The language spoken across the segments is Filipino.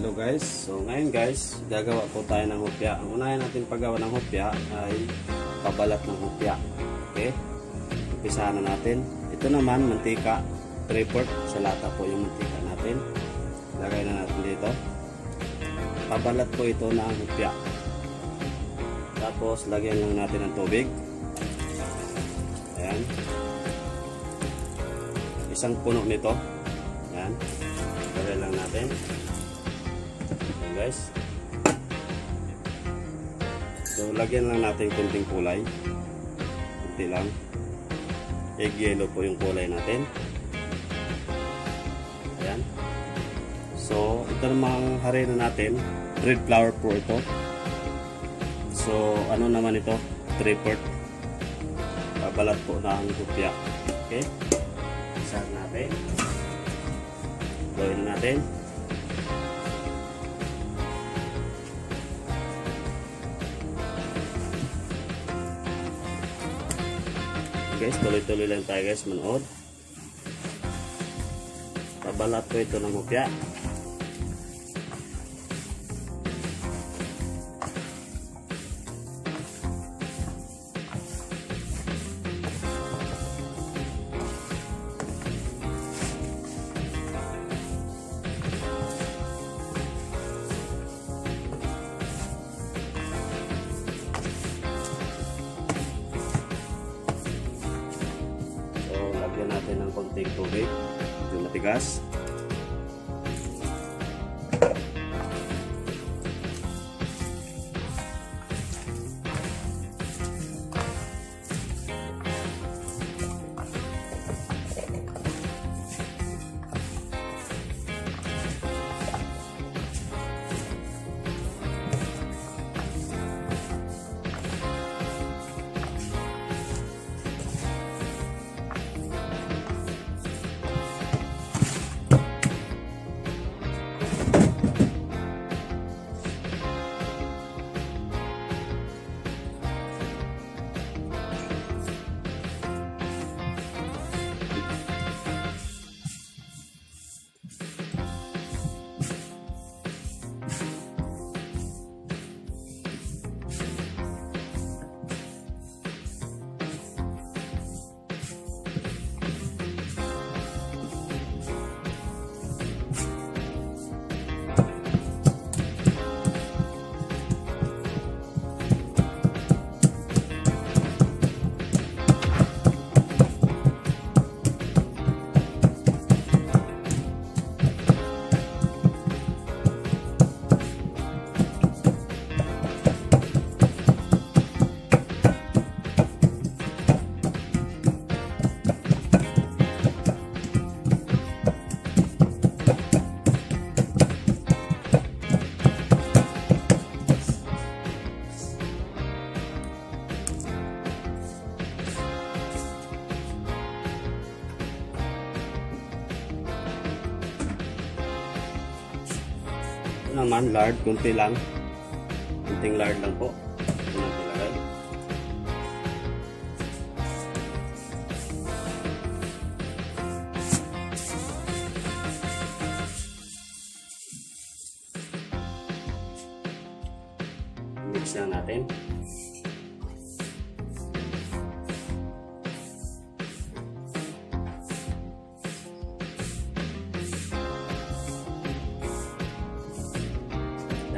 Hello guys, so ngayon guys, gagawa po tayo ng hopya. Ang unahin natin paggawa ng hopya ay pabalat ng hopya. Okay? Umpisahan na natin. Ito naman, mantika, 3 sa lata po yung mantika natin. Lagay na natin dito. Pabalat po ito ng hopya. Tapos, lagyan lang natin ng tubig. Ayan. Isang puno nito. Ayan. Lagay lang natin. Guys. So, lagyan lang natin kunting kulay. Kunti lang. Egg yellow po yung kulay natin. Ayan. So, ito namang harina natin. Red flour po ito. So, ano naman ito? 3 quart. Babalat po ng hupya. Okay? Isahan natin. Gawin na natin. Guys, tuloy-tuloy lang tayo guys manood. Pabalat ko ito ng hupya. Naman, lard, kunti lang. Kunting lard lang po.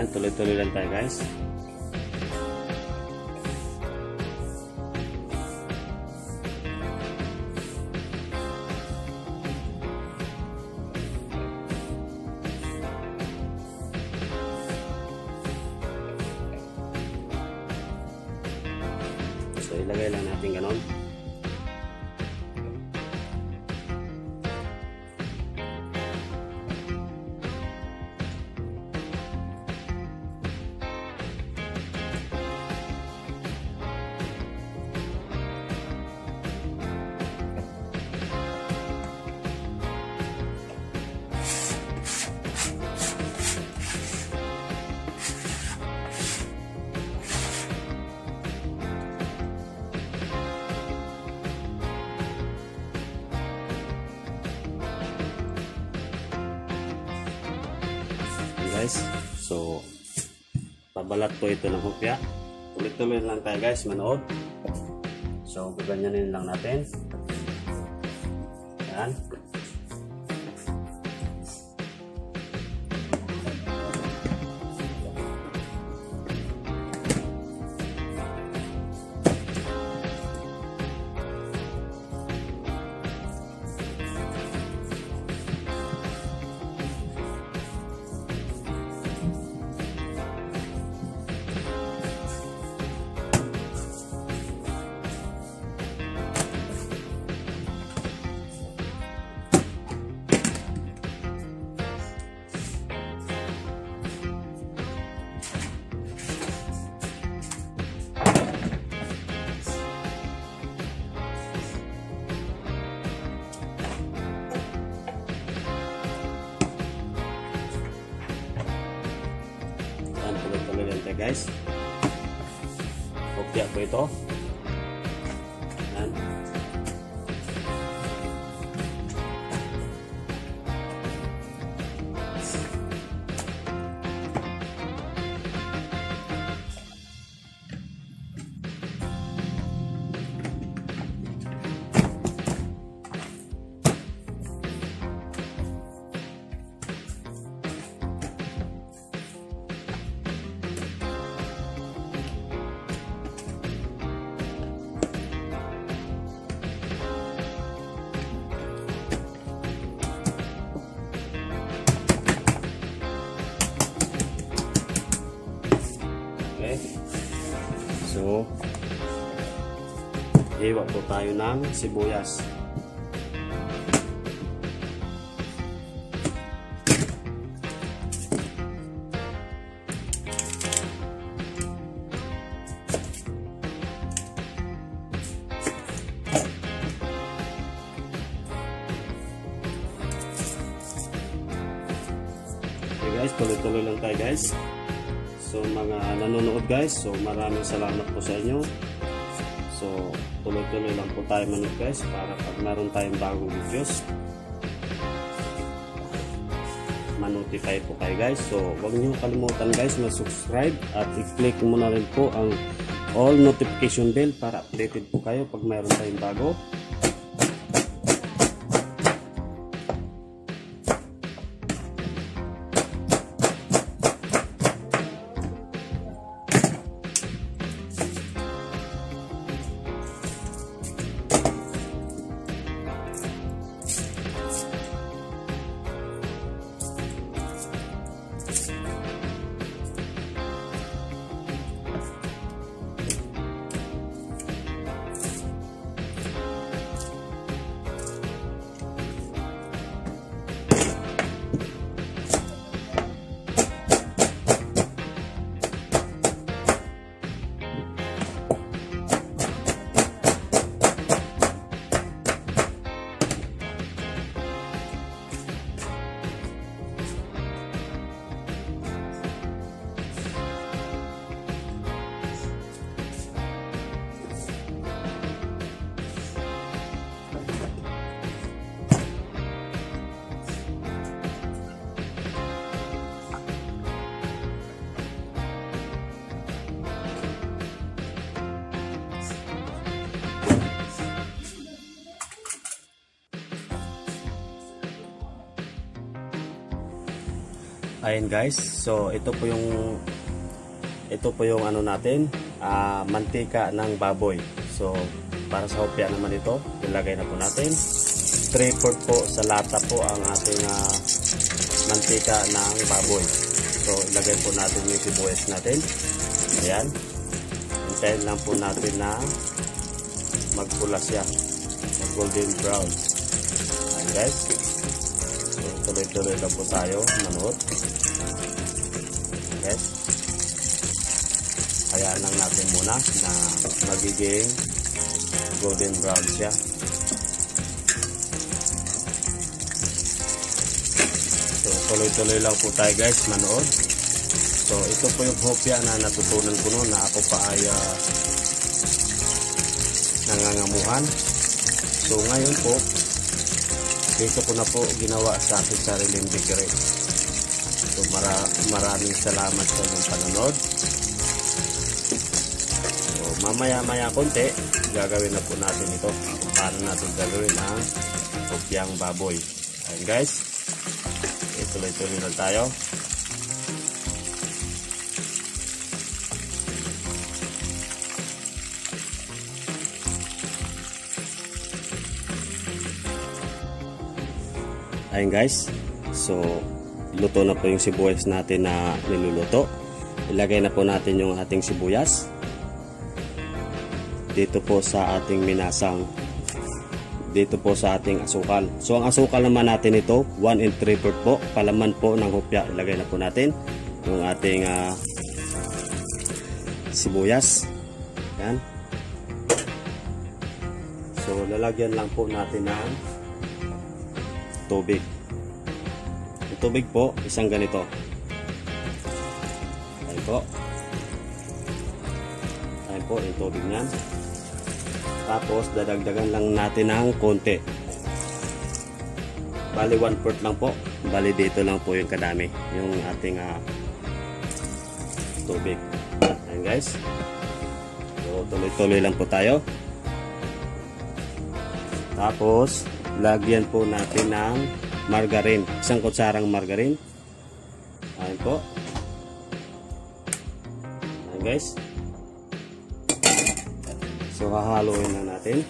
Yan, tuloy-tuloy lang tayo guys. So, pabalat po ito ng hopya. Tuloy-tuloy lang tayo guys, manood. So, gaganyanin lang natin. Guys. Kopya po ito. Iwa po tayo ng sibuyas. Guys, tuloy-tuloy lang tayo guys. So mga nanonood guys, so maraming salamat po sa inyo. So tuloy-tuloy lang po tayo manood guys para pag meron tayong bagong videos manotify po kayo guys. So huwag niyo kalimutan guys na-subscribe at i-click mo na rin po ang all notification bell para updated po kayo pag mayroon tayong bago. Ayan guys, so ito po yung ito po yung ano natin, ah, mantika ng baboy. So para sa hopya naman ito, ilagay na po natin. 3/4 po sa lata po ang ating ah, mantika ng baboy. So ilagay po natin yung sibuyas natin. Ayan. Hintayin lang po natin na magpula siya. Golden brown. Ayan guys. Tuloy-tuloy lang po tayo manood. Guys. Hayaan lang natin muna na magiging golden brown siya. So, tuloy-tuloy lang po tayo guys, manood. So, ito po yung hopya na natutunan ko noon na ako pa ay ah, nangangamuhan. So, ngayon po, dito ko na po ginawa sa aking sariling bakery. So, mara maraming salamat sa inyong panonood. So mamaya-maya konti, gagawin na po natin ito. Kung paano natin gagawin ang kopyang baboy. Ayan guys. Ituloy-tuloy na tayo. Ayan guys. So, luto na po yung sibuyas natin na niluluto. Ilagay na po natin yung ating sibuyas. Dito po sa ating minasang. Dito po sa ating asukal. So, ang asukal naman natin ito, 1 and 3 part po. Palaman po ng hopya. Ilagay na po natin yung ating ah, sibuyas. Yan. So, lalagyan lang po natin ng tubig. Yung tubig po, isang ganito. Ayan po. Ayan po, yung tubig niyan. Tapos, dadagdagan lang natin ng konti. Bali, 1 quart lang po. Bali, dito lang po yung kadami. Yung ating ah, tubig. Ayan guys. So, tuloy-tuloy lang po tayo. Tapos, lagyan po natin ng margarine. Isang kutsarang margarine. Ayan po. Ayan guys. So, hahaluin na natin.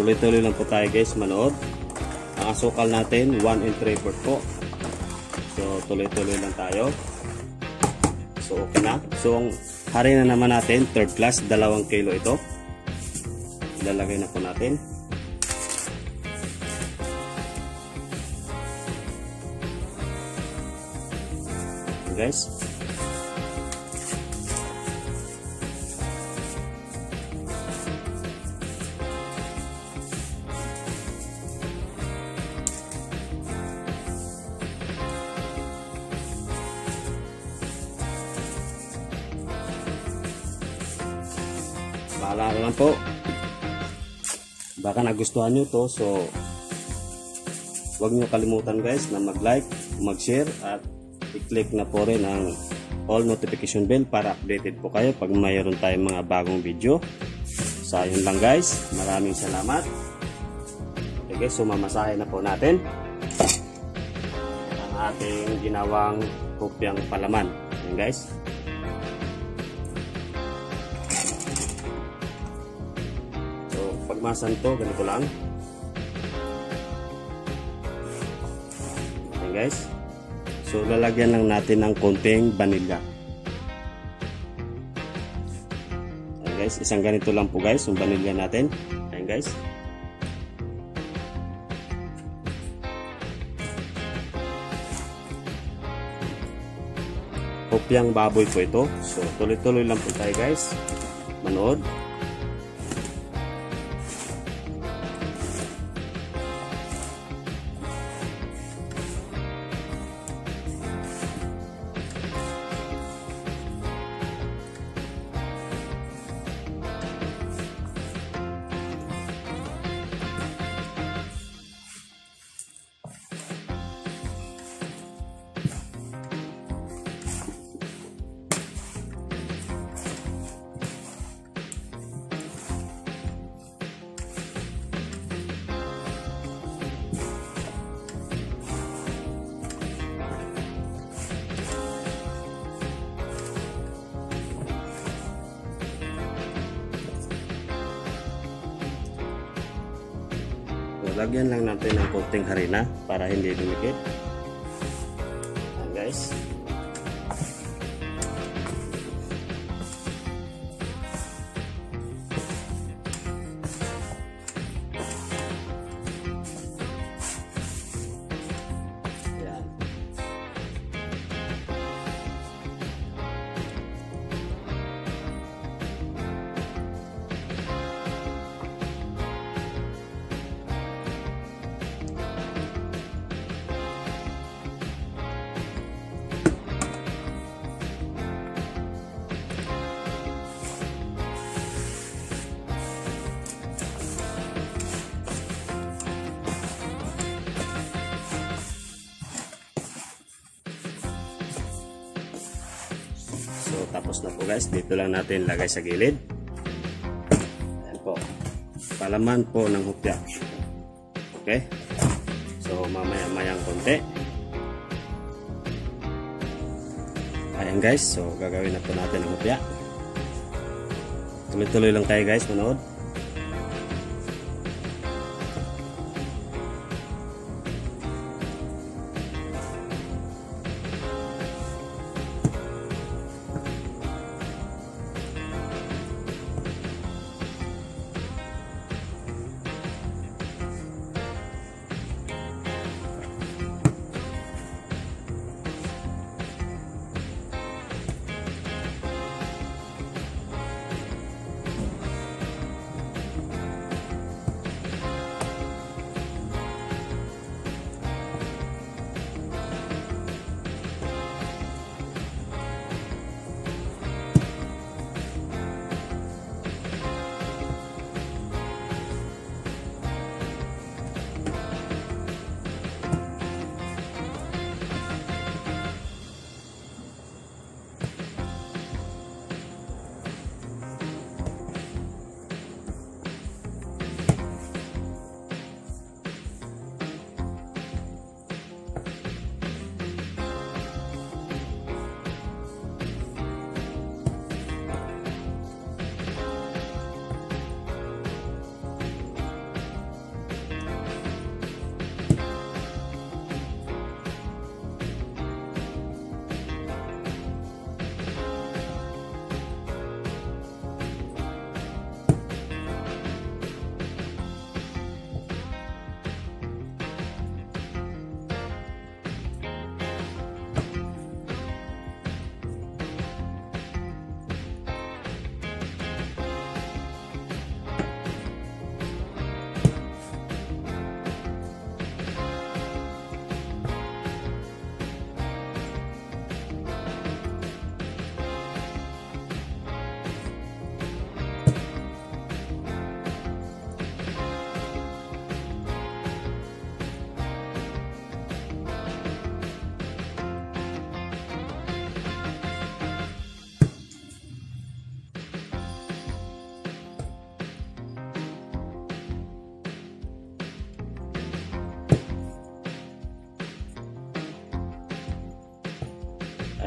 Tuloy-tuloy lang po tayo guys manood. Ang asukal natin 1 and 3 quart po. So tuloy-tuloy lang tayo. So okay na. So ang harina naman natin third class, dalawang kilo ito. Ilalagay na po natin. Guys. Bahala ka lang po. Baka nagustuhan nyo to. So, huwag nyo kalimutan guys na mag-like, mag-share at i-click na po rin ang all notification bell para updated po kayo pag mayroon tayong mga bagong video. So, ayun lang guys. Maraming salamat. Okay guys, so mamasahe na po natin ang ating ginawang kopyang palaman. Ayan guys. Pagmasan to, ganito lang. Ayan guys. So, lalagyan lang natin ng konting vanilla. Ayan guys, isang ganito lang po guys, yung vanilla natin. Ayan guys. Kopyang baboy po ito. So, tuloy-tuloy lang po tayo guys. Manood. Lagyan lang natin ng konting harina para hindi dumikit. Ayan guys. Tapos na po guys. Dito lang natin lagay sa gilid. Ayan po. Palaman po ng hupya. Okay? So mamaya-mayang konti. Ayan guys. So gagawin na po natin ang hupya. Tuloy-tuloy lang tayo guys. Manood.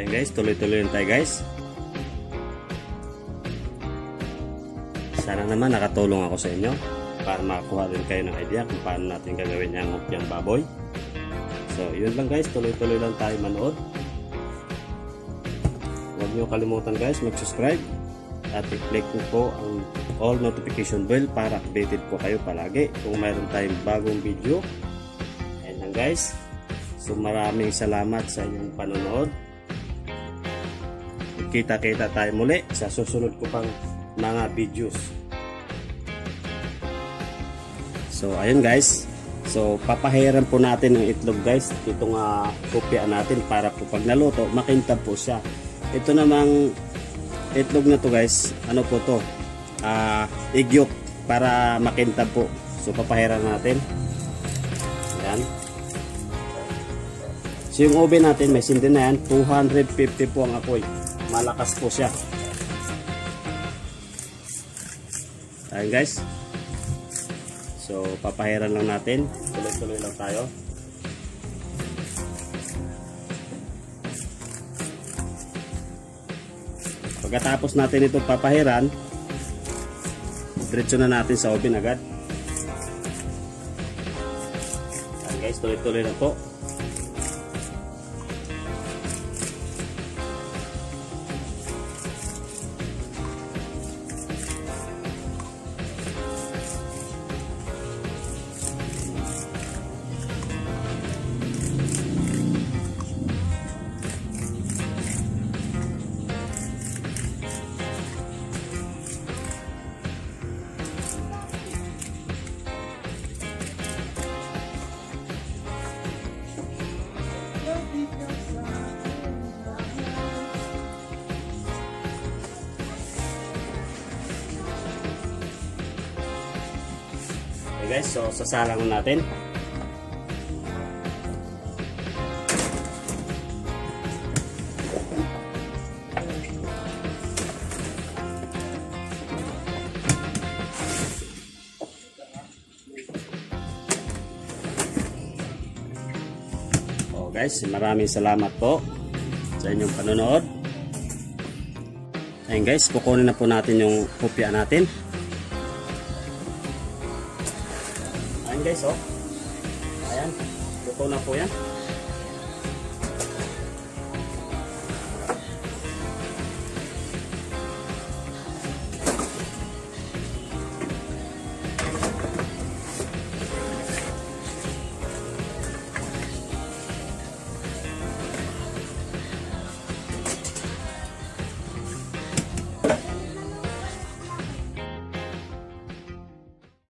Ayan guys, tuloy-tuloy lang tayo guys. Sana naman nakatulong ako sa inyo para makakuha din kayo ng idea kung paano natin gagawin yung hopyang baboy. So, yun lang guys, tuloy-tuloy lang tayo manood. Huwag niyo kalimutan guys, mag-subscribe at i-click niyo po ang all notification bell para updated po kayo palagi kung mayroon tayong bagong video. Ayan lang guys. So maraming salamat sa inyong panonood. Kita-kita tayo muli sa susunod ko pang mga videos. So ayun guys. So papahiran po natin ng itlog guys. Itong uh, kopya natin para po pag naluto makintab po siya. Ito namang itlog na to guys. Ano po to? Uh, igyok para makintab po. So papahiran natin. Yan. So yung oven natin, may sindi na yan, 250 po ang apoy. Malakas po siya. Ayan guys. So papahiran lang natin. Tuloy-tuloy lang tayo. Pagkatapos natin ito papahiran, diretso na natin sa oven agad. Ayan guys, tuloy-tuloy lang po. guys. So, sasalang natin. Oh guys, maraming salamat po sa inyong panonood. Ayan guys, kukunin na po natin yung kopya natin. Guys, oh. Ayan, luto na po yan.